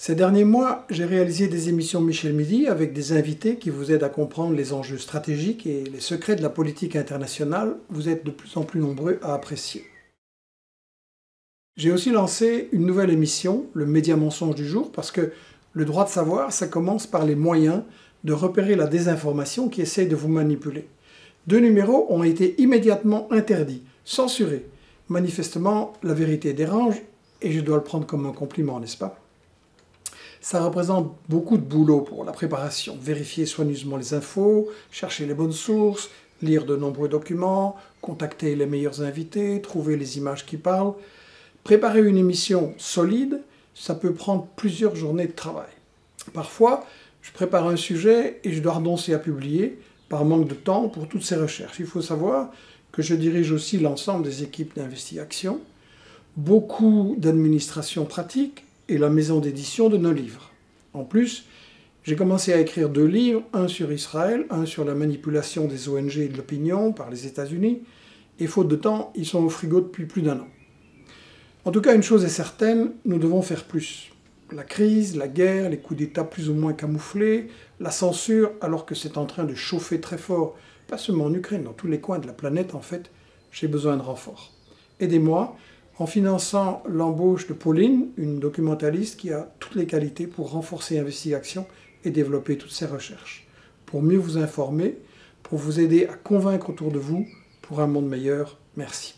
Ces derniers mois, j'ai réalisé des émissions Michel Midi avec des invités qui vous aident à comprendre les enjeux stratégiques et les secrets de la politique internationale. Vous êtes de plus en plus nombreux à apprécier. J'ai aussi lancé une nouvelle émission, le Média Mensonge du jour, parce que le droit de savoir, ça commence par les moyens de repérer la désinformation qui essaye de vous manipuler. Deux numéros ont été immédiatement interdits, censurés. Manifestement, la vérité dérange, et je dois le prendre comme un compliment, n'est-ce pas? Ça représente beaucoup de boulot pour la préparation. Vérifier soigneusement les infos, chercher les bonnes sources, lire de nombreux documents, contacter les meilleurs invités, trouver les images qui parlent. Préparer une émission solide, ça peut prendre plusieurs journées de travail. Parfois, je prépare un sujet et je dois renoncer à publier par manque de temps pour toutes ces recherches. Il faut savoir que je dirige aussi l'ensemble des équipes d'investigation, beaucoup d'administration pratique, et la maison d'édition de nos livres. En plus, j'ai commencé à écrire deux livres, un sur Israël, un sur la manipulation des ONG et de l'opinion par les États-Unis, et faute de temps, ils sont au frigo depuis plus d'un an. En tout cas, une chose est certaine, nous devons faire plus. La crise, la guerre, les coups d'État plus ou moins camouflés, la censure, alors que c'est en train de chauffer très fort, pas seulement en Ukraine, dans tous les coins de la planète en fait, j'ai besoin de renfort. Aidez-moi, en finançant l'embauche de Pauline, une documentaliste qui a toutes les qualités pour renforcer l'investigation et développer toutes ses recherches, pour mieux vous informer, pour vous aider à convaincre autour de vous pour un monde meilleur. Merci.